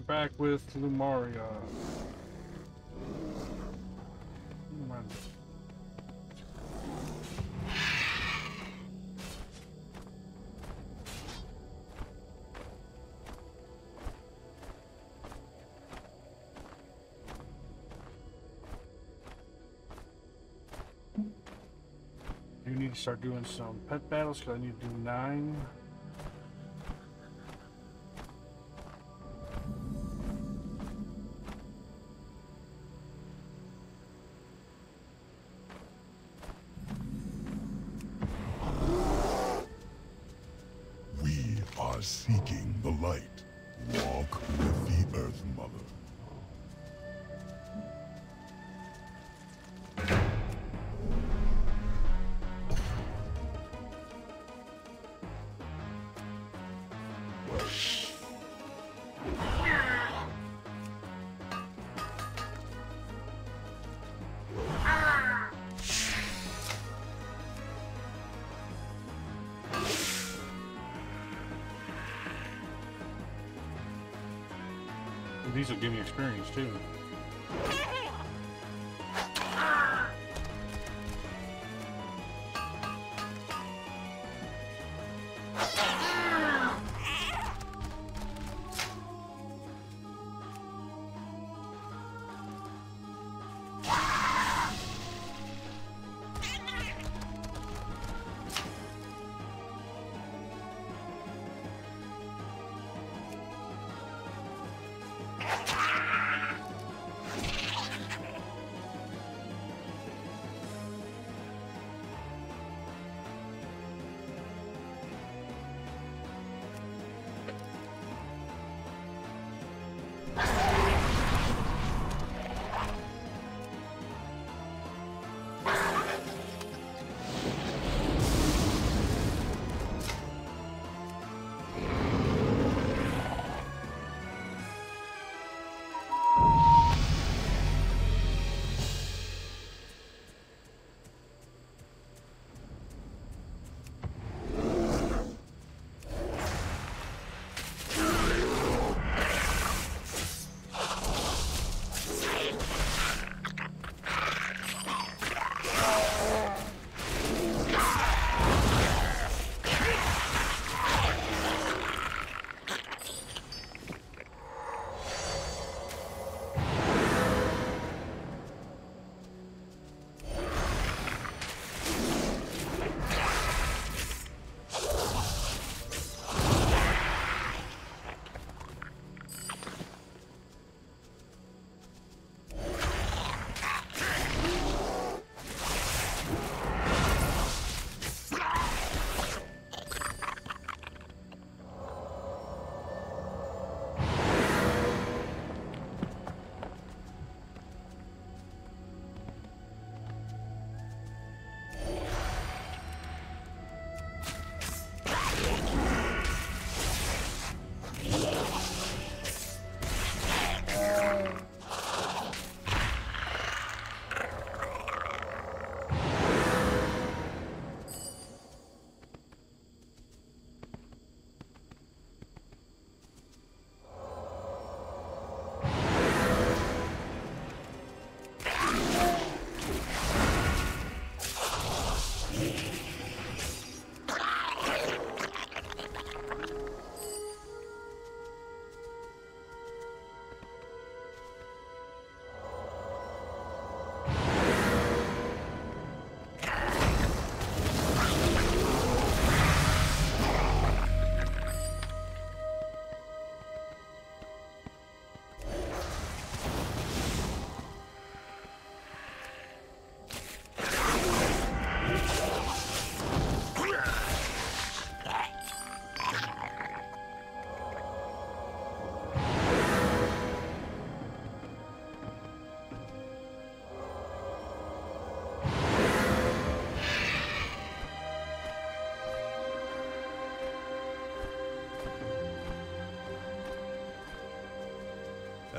back with Lamoonia. You need to start doing some pet battles because I need to do nine. Experience too.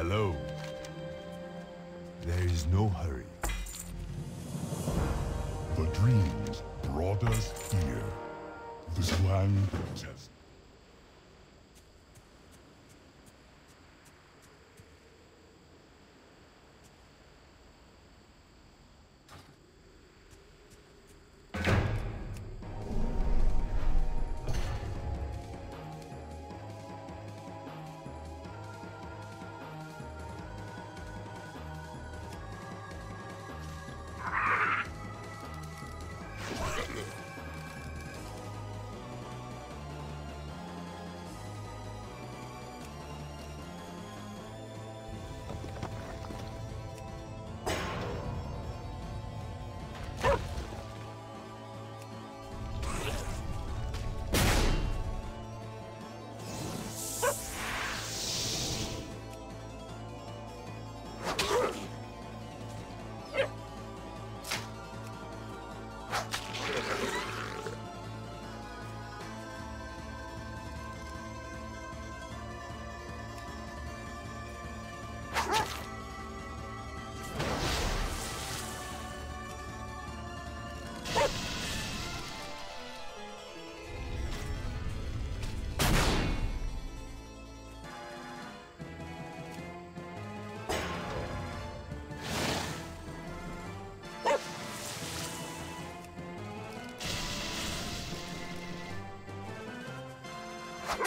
Hello. There is no hurry. The dreams brought us here. This land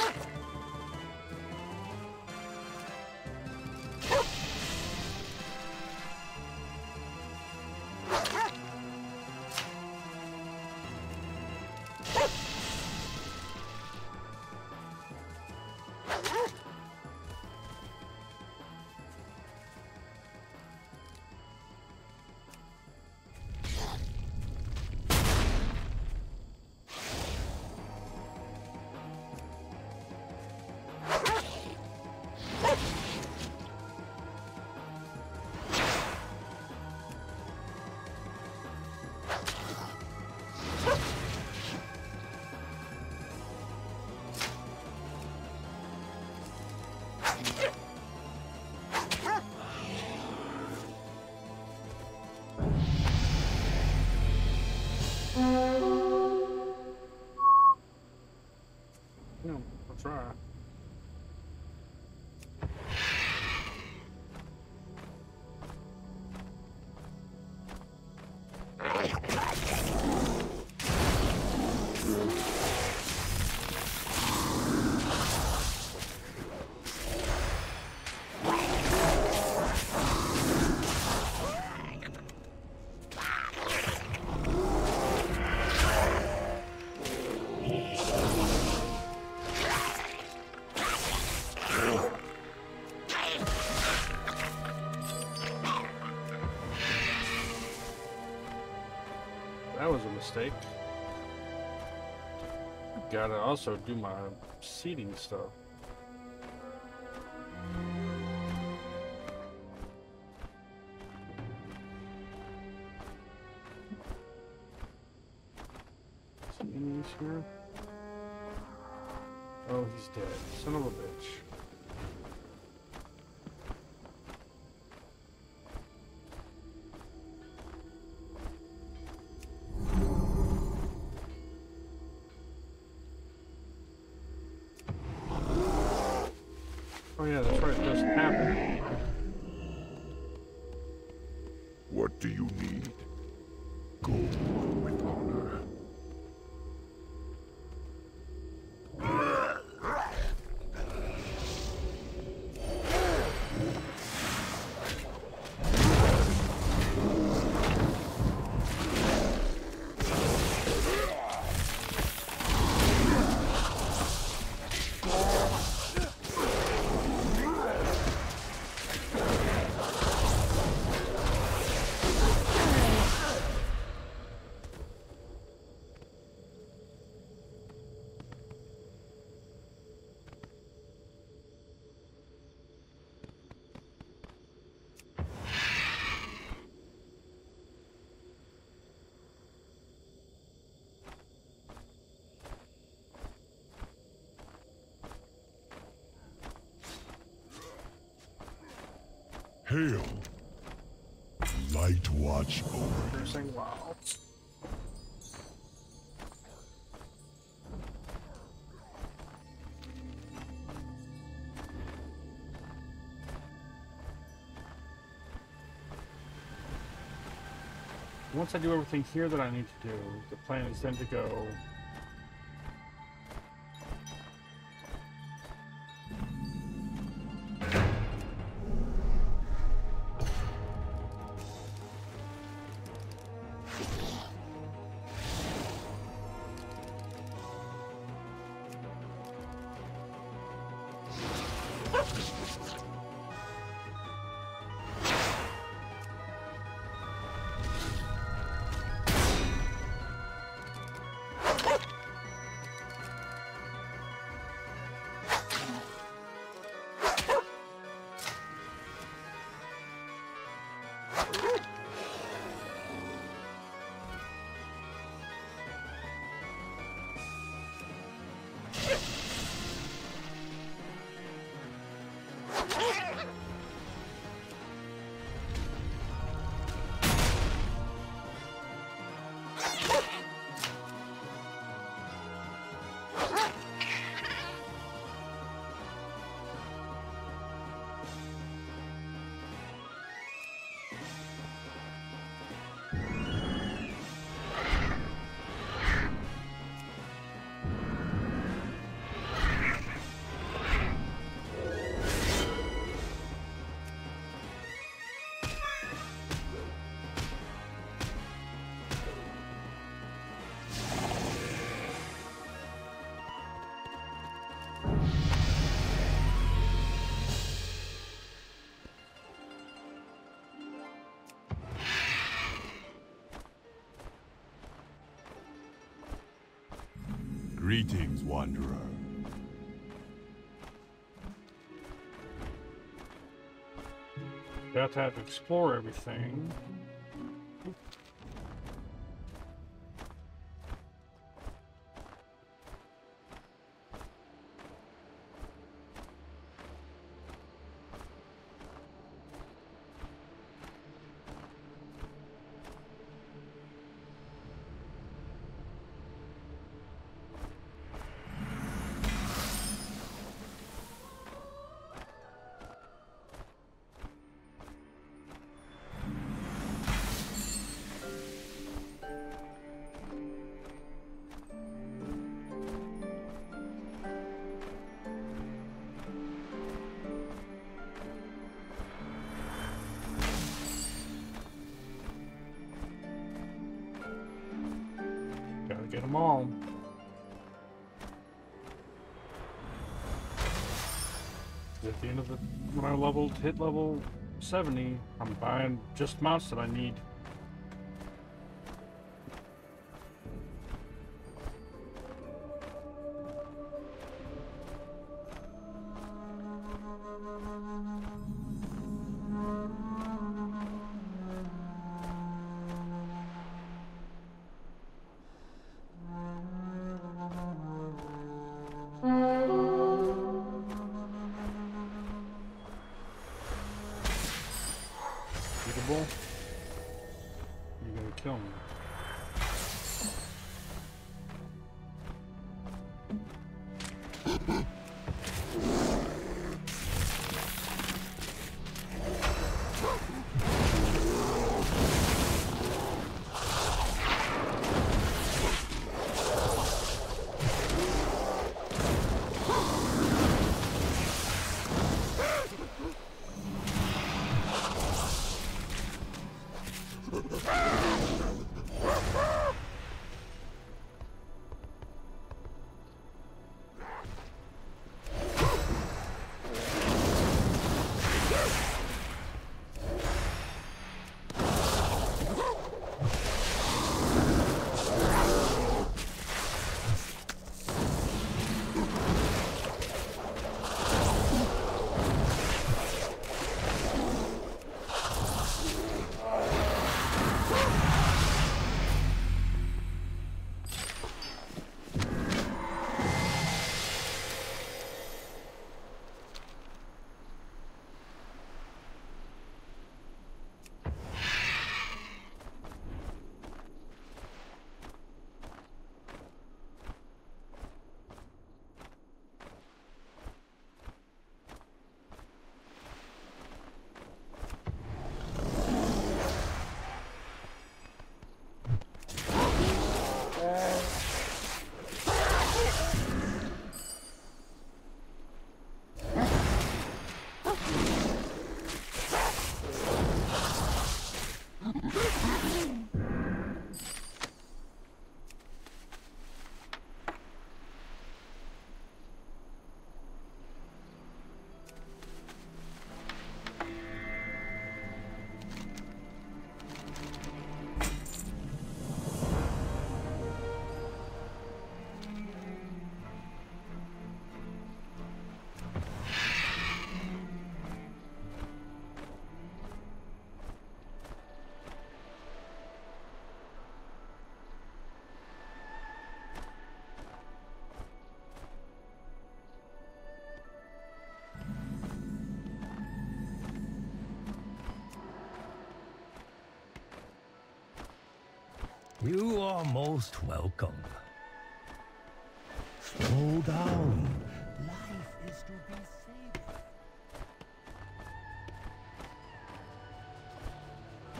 No, I'll try. Mistake. Gotta also do my seating stuff. Is he in here? Oh, he's dead. Son of a bitch. Hail! light watch over saying wow. Once I do everything here that I need to do, the plan is then to go Greetings, Wanderer. Have to have to explore everything. Hit level 70, I'm buying just mounts that I need. You are most welcome. Slow down. Life is to be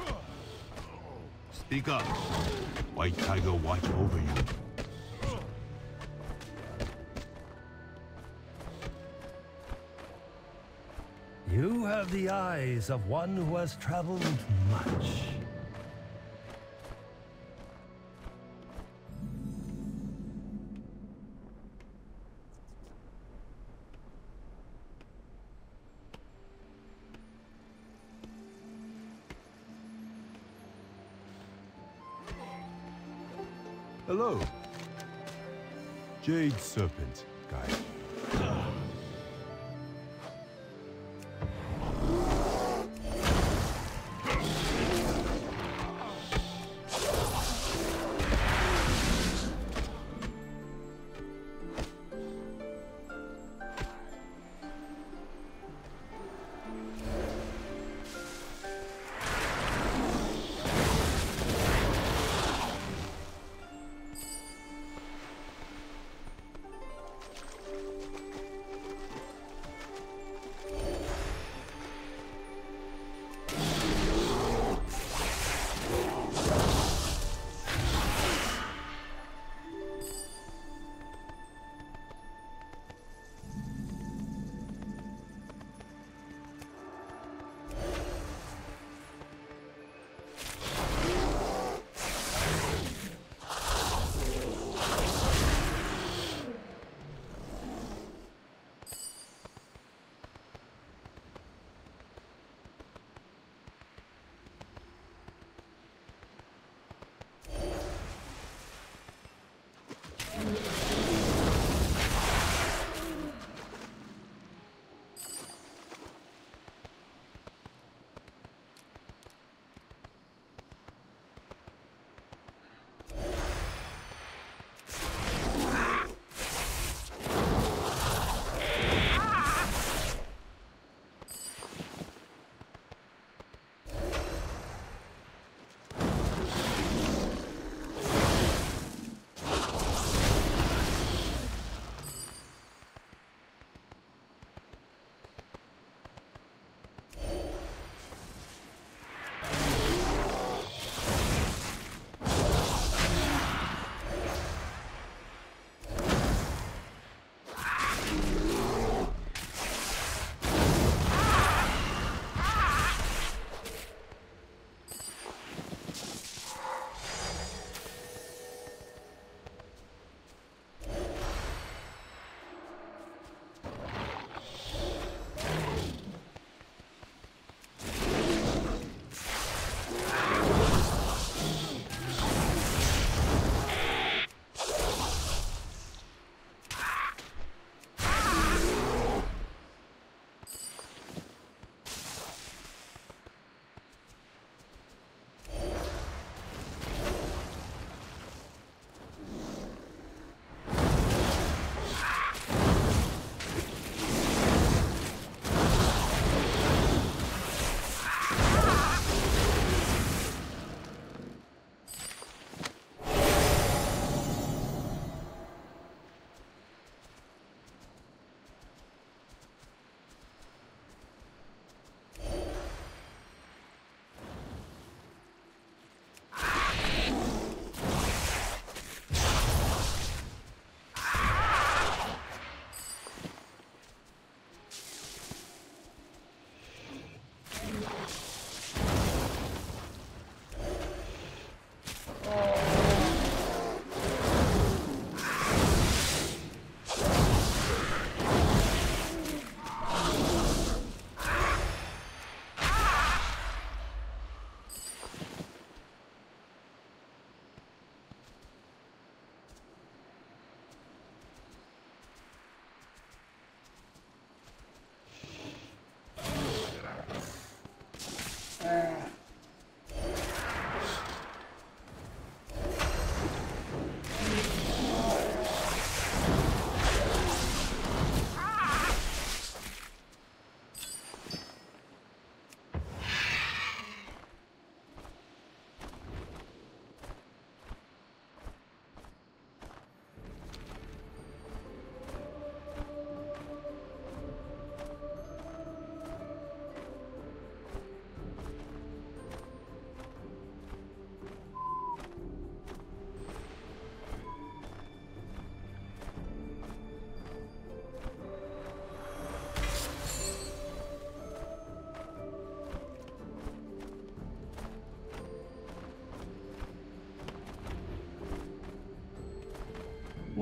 savored. Speak up. White Tiger watch over you. You have the eyes of one who has traveled much. Hello. Jade Serpent, guide.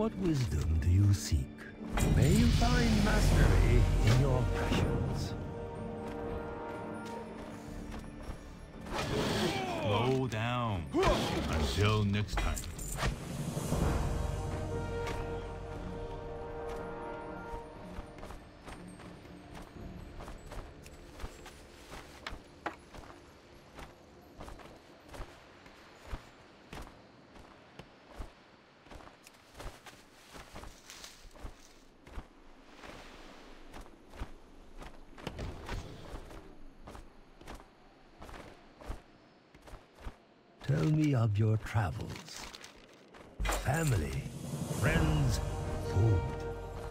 What wisdom do you seek? May you find mastery Tell me of your travels. Family, friends, food.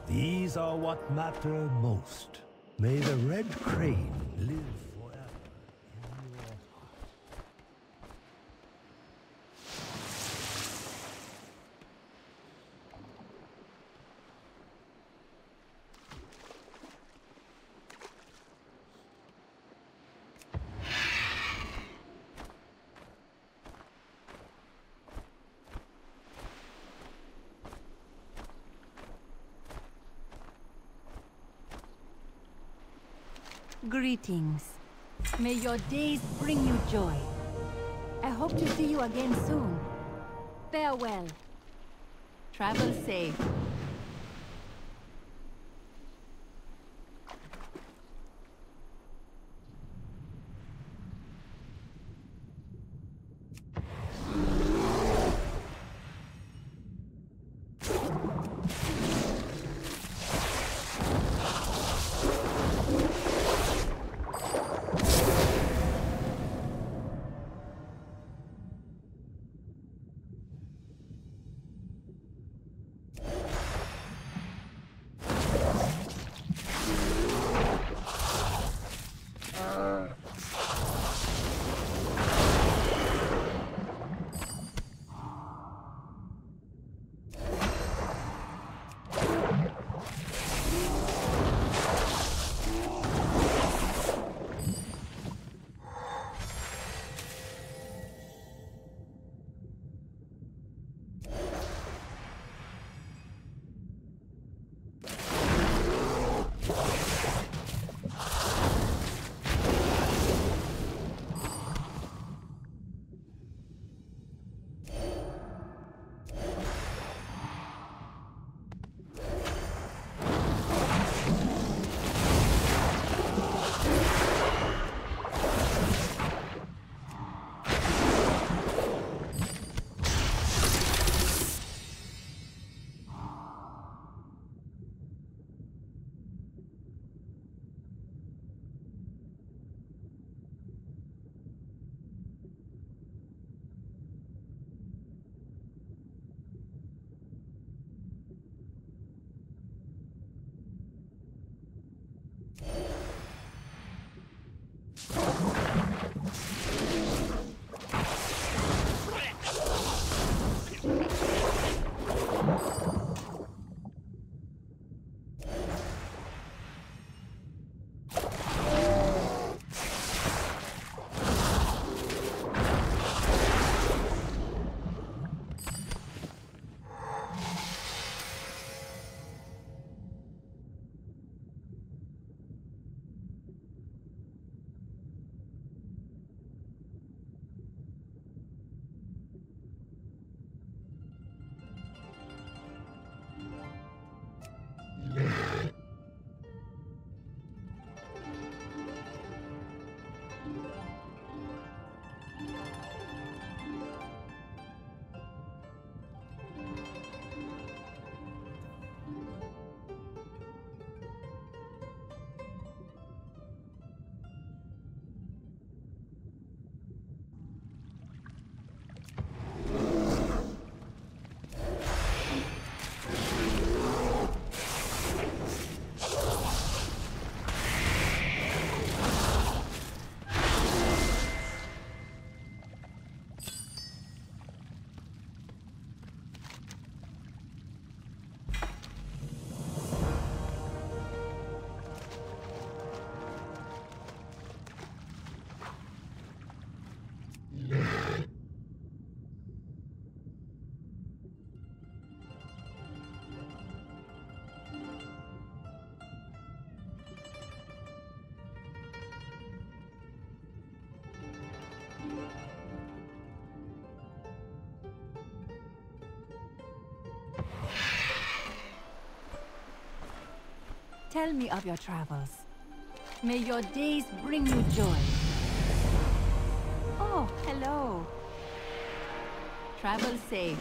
These are what matter most. May the red crane live forever in your heart. Greetings. May your days bring you joy. I hope to see you again soon. Farewell. Travel safe. Tell me of your travels. May your days bring you joy. Oh, hello. Travel safe.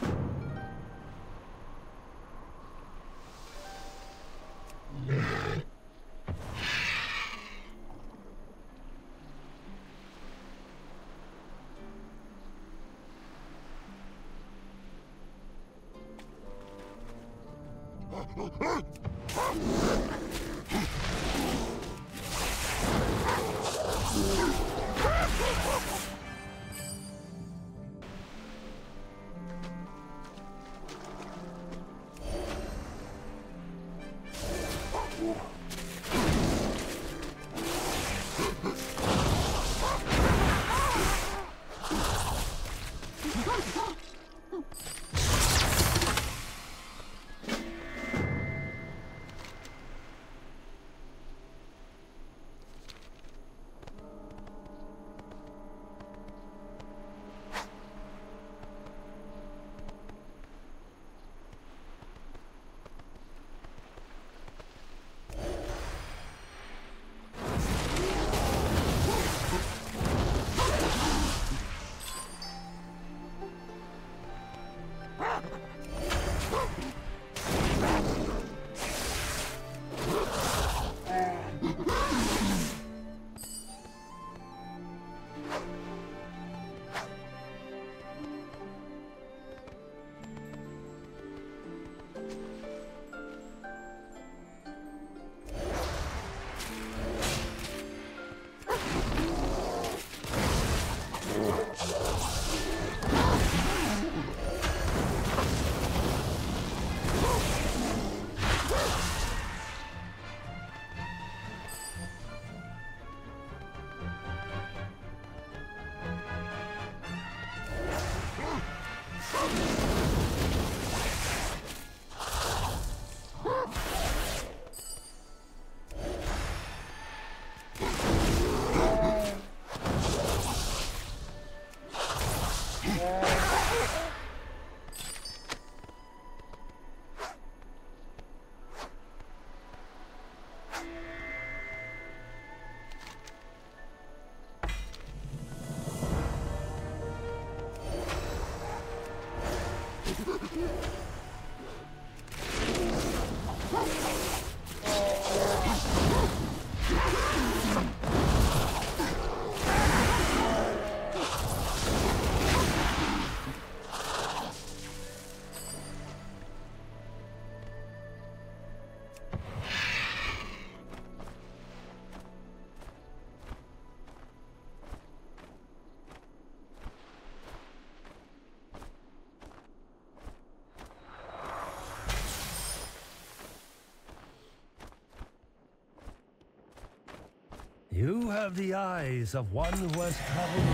You have the eyes of one who has traveled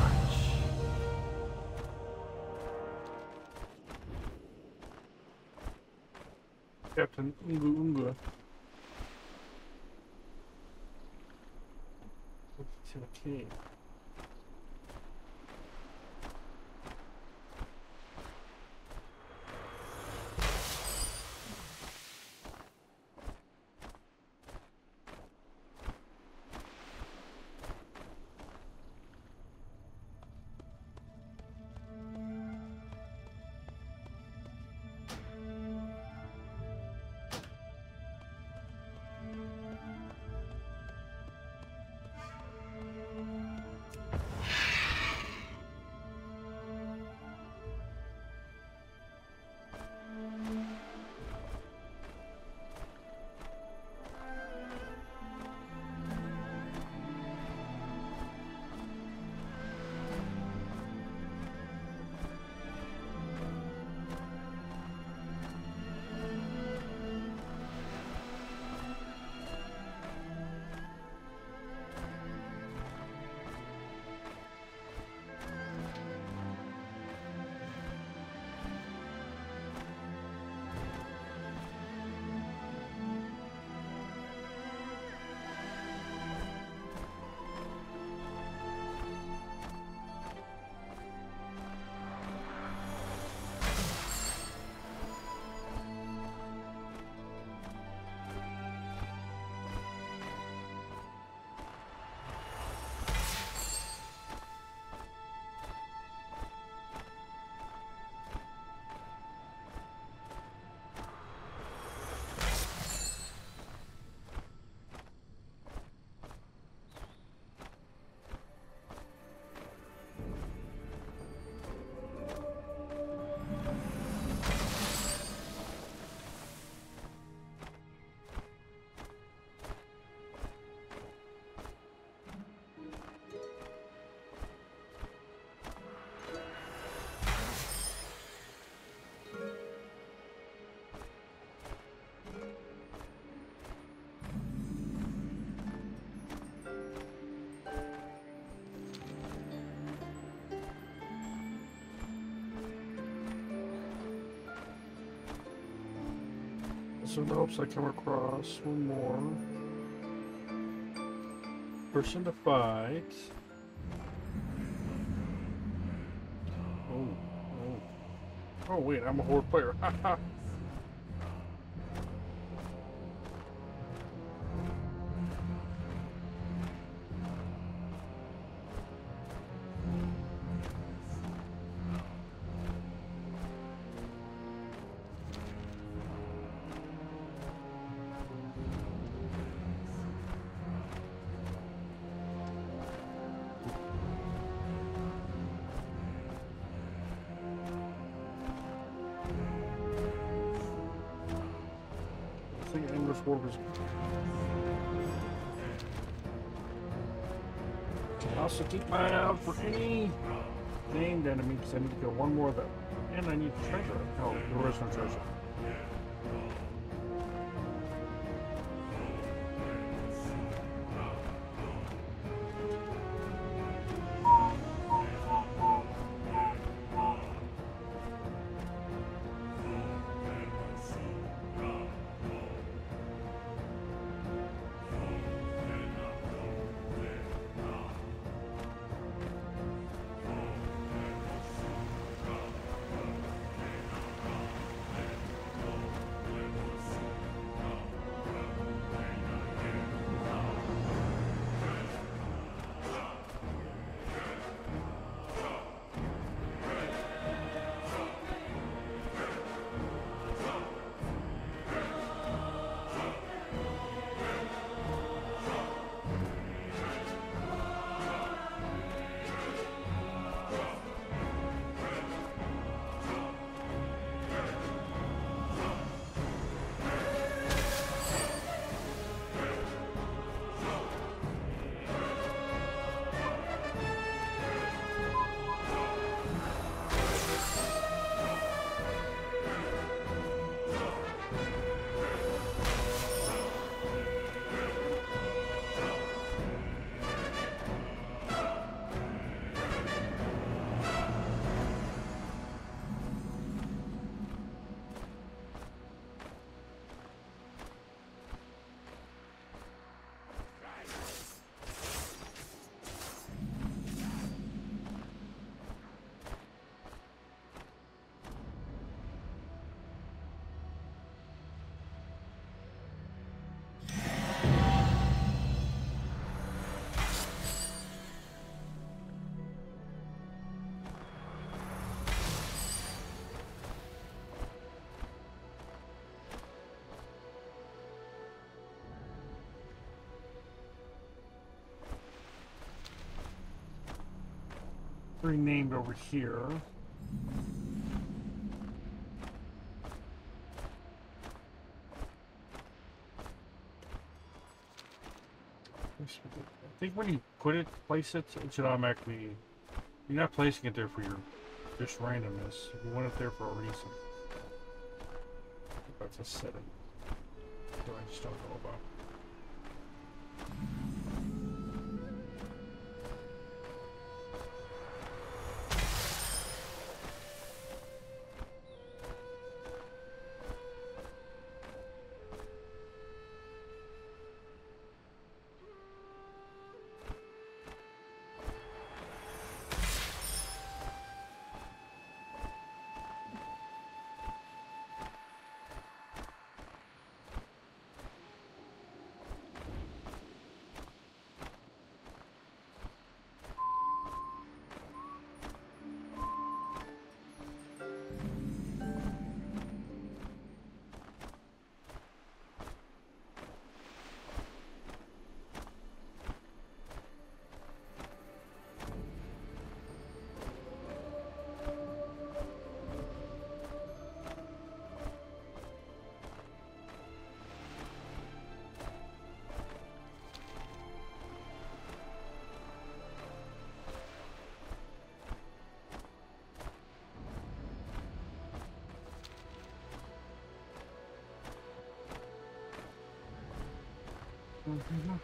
much. Captain Ungu Ungu. Okay. So in the I come across one more person to fight. Oh, oh. Oh wait, I'm a horde player. I need to kill one more of them. Renamed over here. I think when you put it, place it, it should automatically. You're not placing it there for your just randomness. You want it there for a reason. That's a setting that I just don't know about. Mm-hmm.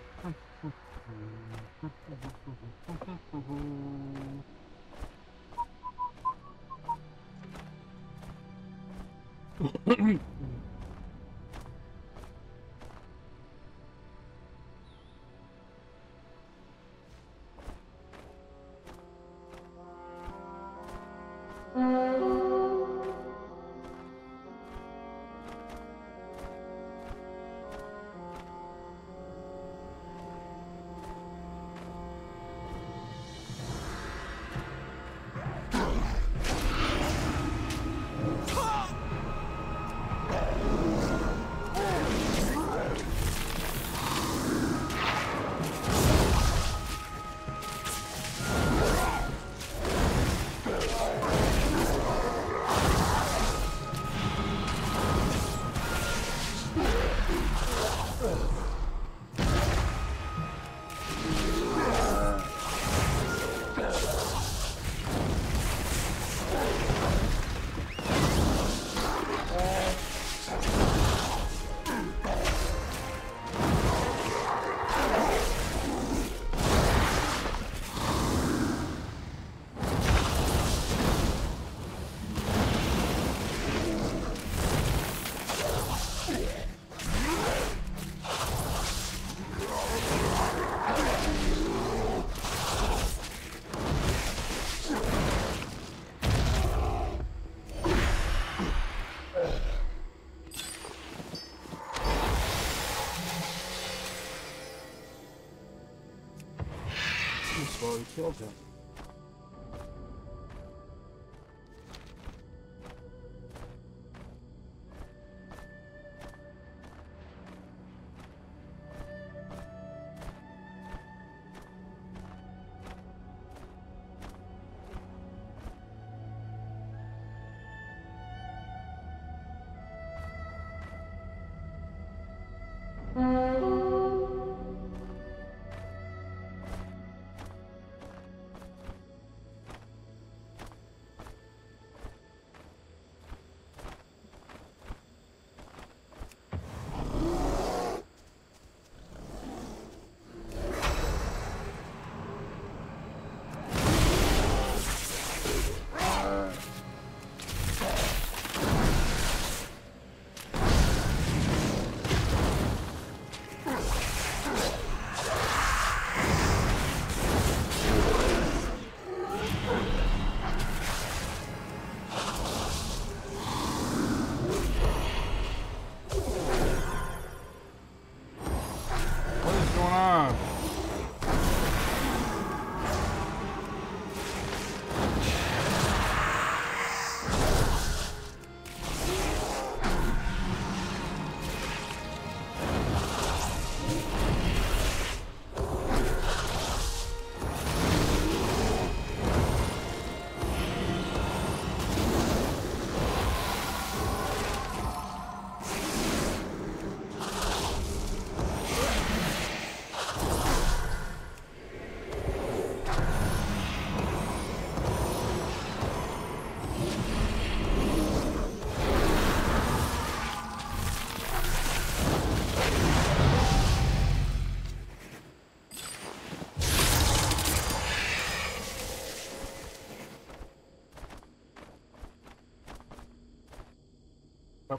Slowly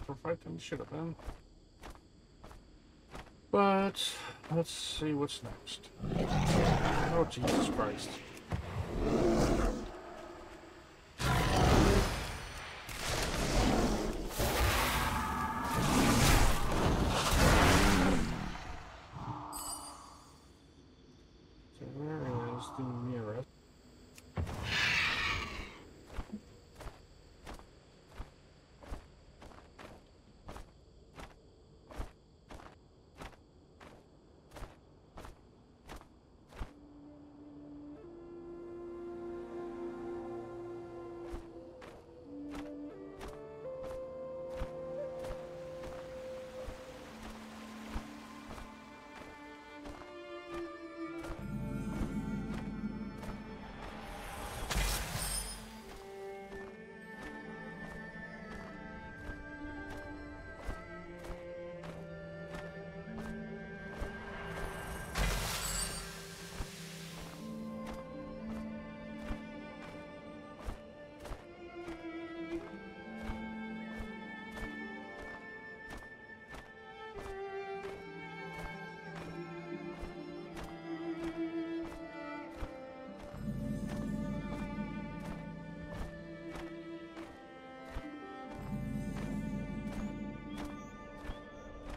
Tougher fight than it should have been. But let's see what's next. Oh Jesus Christ.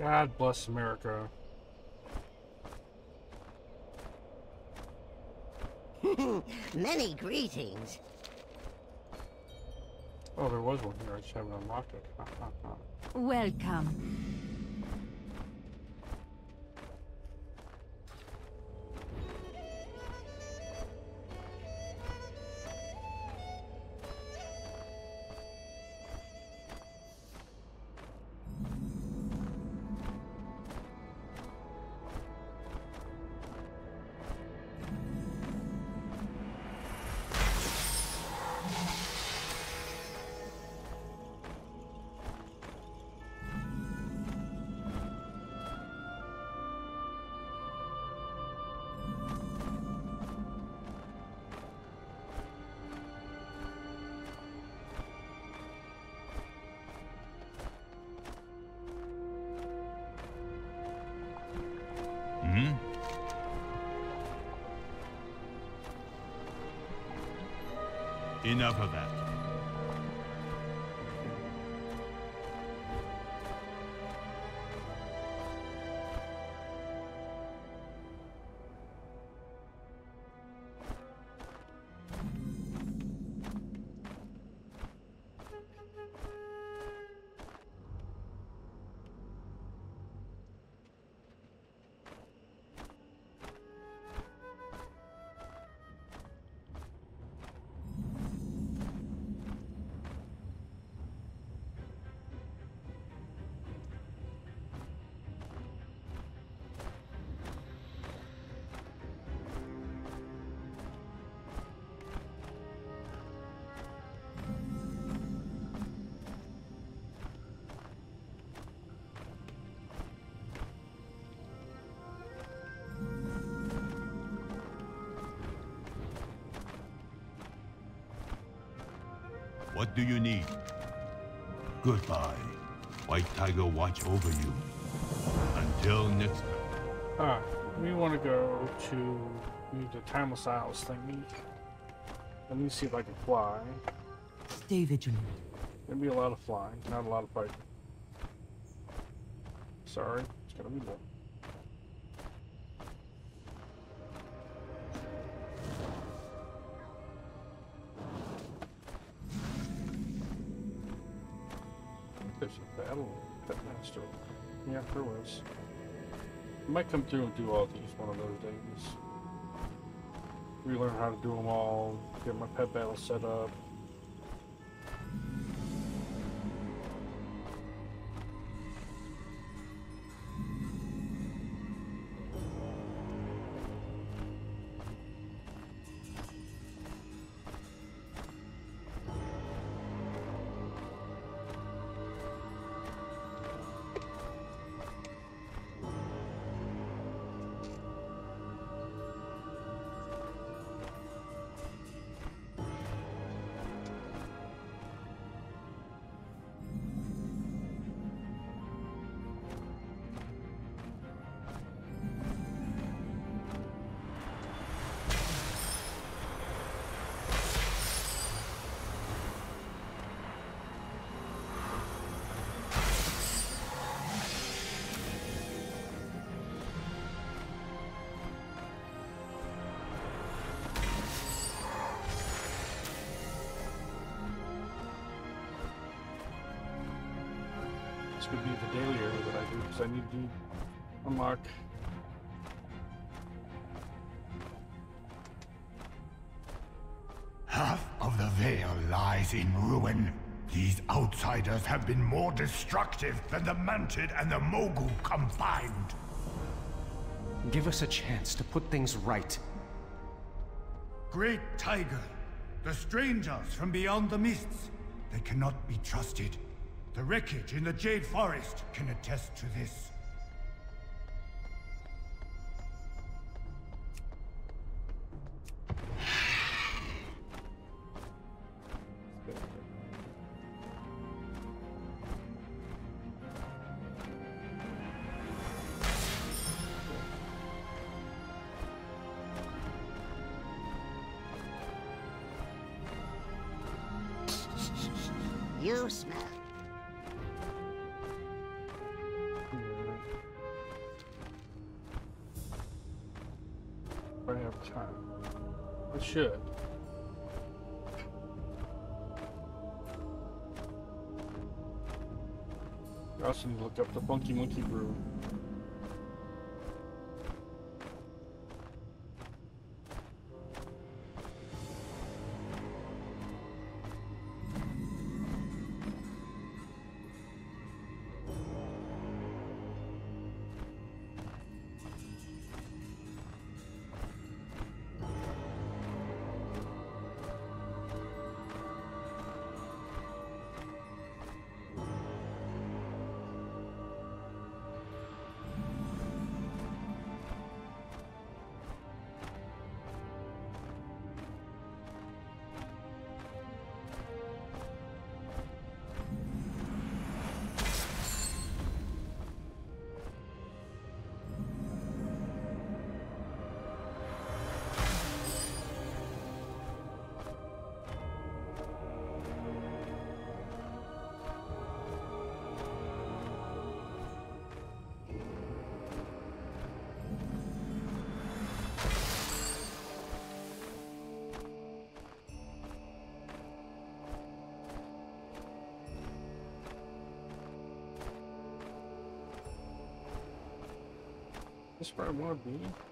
God bless America. Many greetings. Oh, there was one here. I just haven't unlocked it. Ha, ha, ha. Welcome. What do you need? Goodbye. White Tiger watch over you. Until next time. Ah, we want to go to the Timeless Isles thingy. Let me see if I can fly. Stay vigilant. Gonna be a lot of flying, not a lot of fighting. Sorry, it's gonna be more. Might come through and do all these one of those days. Relearn how to do them all, get my pet battle set up. Could be the daily area that I do because I need to unlock. Half of the Vale lies in ruin. These outsiders have been more destructive than the Mantid and the Mogu combined. Give us a chance to put things right. Great Tiger, the strangers from beyond the mists, they cannot be trusted. The wreckage in the Jade Forest can attest to this. You smell. I also need to look up the Funky Monkey Brew. This is where I want to be.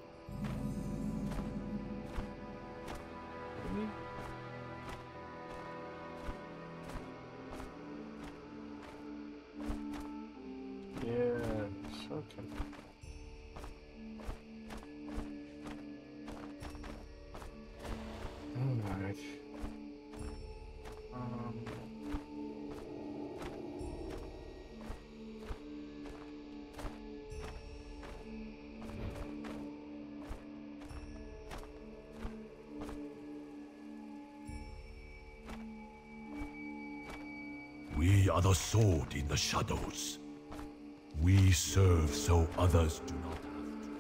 The sword in the shadows. We serve so others do not have to.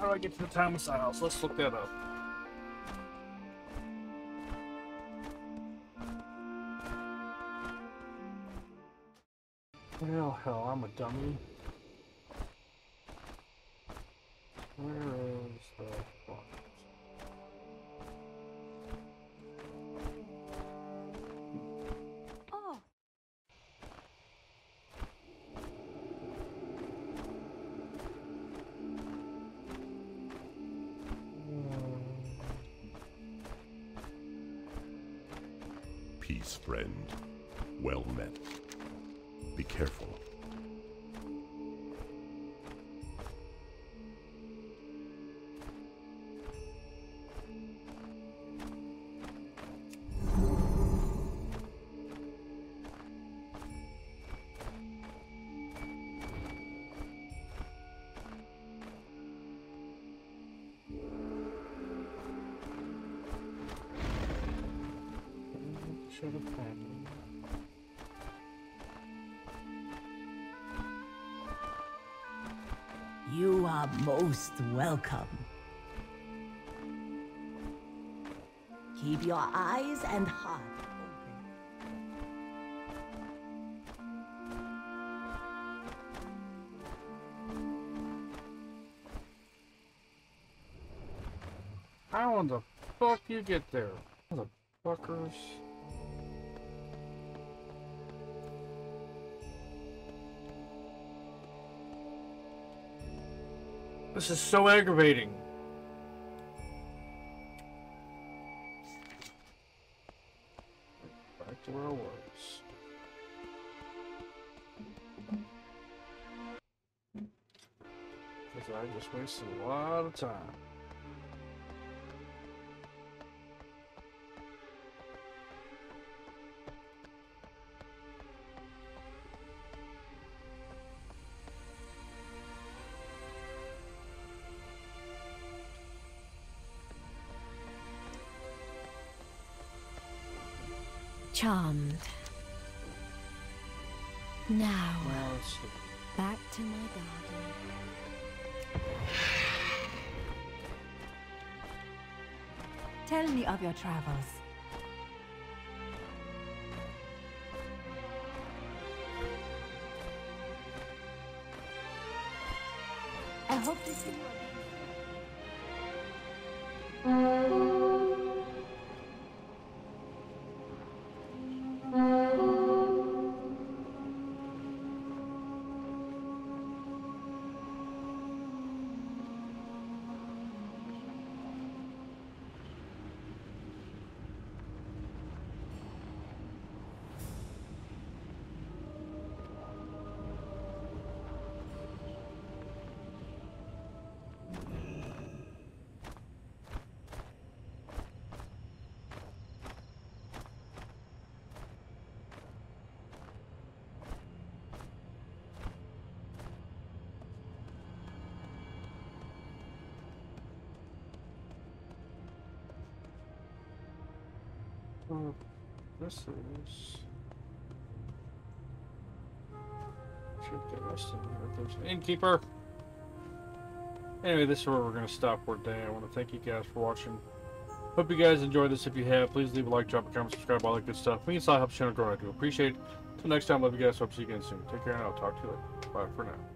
How do I get to the Thomas house? Let's look that up. Dummy. Where is the font? Oh, Peace, friend. Well met. Be careful. You get there? The fuckers. This is so aggravating. Back to where I was. Because I just wasted a lot of time. Charmed. Now, Well, back to my garden. Tell me of your travels. Is. Check the rest of. There's an innkeeper. Anyway, this is where we're going to stop for today. I want to thank you guys for watching. Hope you guys enjoyed this. If you have, please leave a like, drop a comment, subscribe, all that good stuff. We can still help the channel grow. I do appreciate it. Till next time, love you guys. Hope to see you again soon. Take care, and I'll talk to you later. Bye for now.